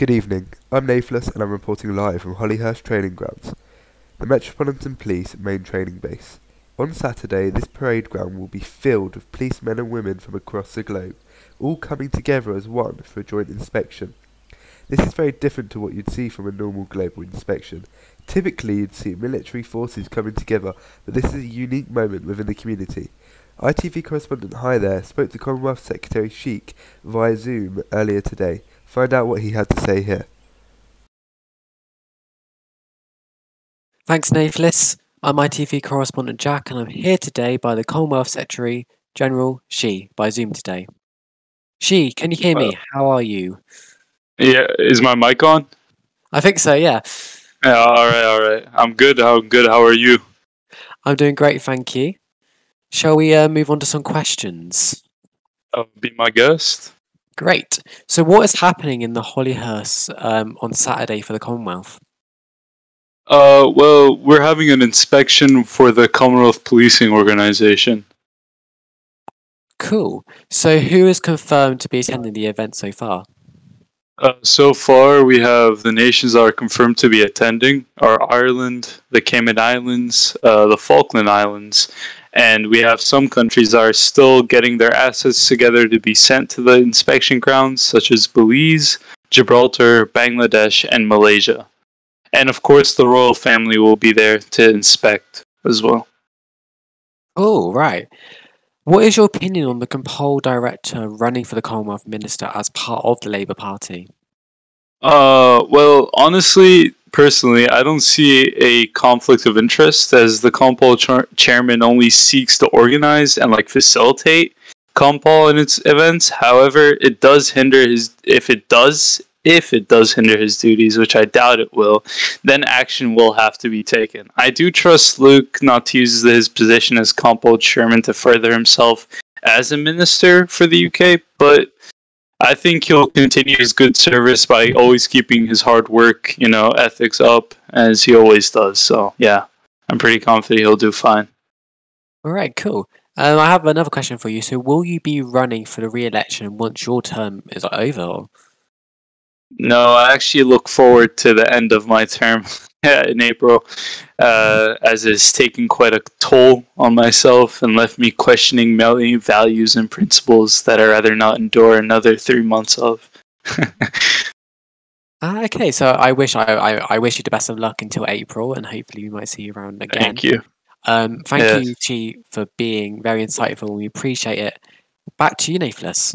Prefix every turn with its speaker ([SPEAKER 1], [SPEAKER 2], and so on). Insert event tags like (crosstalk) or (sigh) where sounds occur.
[SPEAKER 1] Good evening. I'm Nathless and I'm reporting live from Hollyhurst Training Grounds, the Metropolitan Police main training base. On Saturday, this parade ground will be filled with policemen and women from across the globe, all coming together as one for a joint inspection. This is very different to what you'd see from a normal global inspection. Typically, you'd see military forces coming together, but this is a unique moment within the community. ITV correspondent Hi There spoke to Commonwealth Secretary Sheikh via Zoom earlier today. Find out what he had to say here.
[SPEAKER 2] Thanks, Nathless. I'm ITV correspondent Jack, and I'm here today by the Commonwealth Secretary General Shi by Zoom today. Shi, can you hear me? How are you?
[SPEAKER 3] Yeah, is my mic on?
[SPEAKER 2] I think so. Yeah,
[SPEAKER 3] Yeah, all right, all right. I'm good. How good? How are you?
[SPEAKER 2] I'm doing great, thank you. Shall we uh, move on to some questions?
[SPEAKER 3] Uh, be my guest.
[SPEAKER 2] Great. So, what is happening in the Hollyhurst um, on Saturday for the Commonwealth?
[SPEAKER 3] Uh, well, we're having an inspection for the Commonwealth Policing Organization.
[SPEAKER 2] Cool. So, who is confirmed to be attending the event so far?
[SPEAKER 3] Uh, so far, we have the nations that are confirmed to be attending are Ireland, the Cayman Islands, uh, the Falkland Islands, and we have some countries that are still getting their assets together to be sent to the inspection grounds, such as Belize, Gibraltar, Bangladesh, and Malaysia. And of course, the royal family will be there to inspect as well.
[SPEAKER 2] Oh, right. What is your opinion on the Compol director running for the Commonwealth Minister as part of the Labour Party?
[SPEAKER 3] Uh, well, honestly, personally, I don't see a conflict of interest as the Compol char- chairman only seeks to organize and like facilitate Compol and its events. However, it does hinder his if it does if it does hinder his duties, which I doubt it will, then action will have to be taken. I do trust Luke not to use his position as Compol chairman to further himself as a minister for the UK, but I think he'll continue his good service by always keeping his hard work, you know, ethics up as he always does. So yeah, I'm pretty confident he'll do fine.
[SPEAKER 2] All right, cool. Um, I have another question for you. So, will you be running for the re-election once your term is over? or-
[SPEAKER 3] No, I actually look forward to the end of my term (laughs) in April, uh, as it's taken quite a toll on myself and left me questioning many values and principles that I'd rather not endure another three months of. (laughs)
[SPEAKER 2] Ah, okay, so I wish I, I I wish you the best of luck until April, and hopefully we might see you around again.
[SPEAKER 3] Thank you.
[SPEAKER 2] Um, thank
[SPEAKER 3] Yes.
[SPEAKER 2] you, Chi, for being very insightful. We appreciate it. Back to you, Nathless.